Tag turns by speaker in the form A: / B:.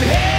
A: Hey!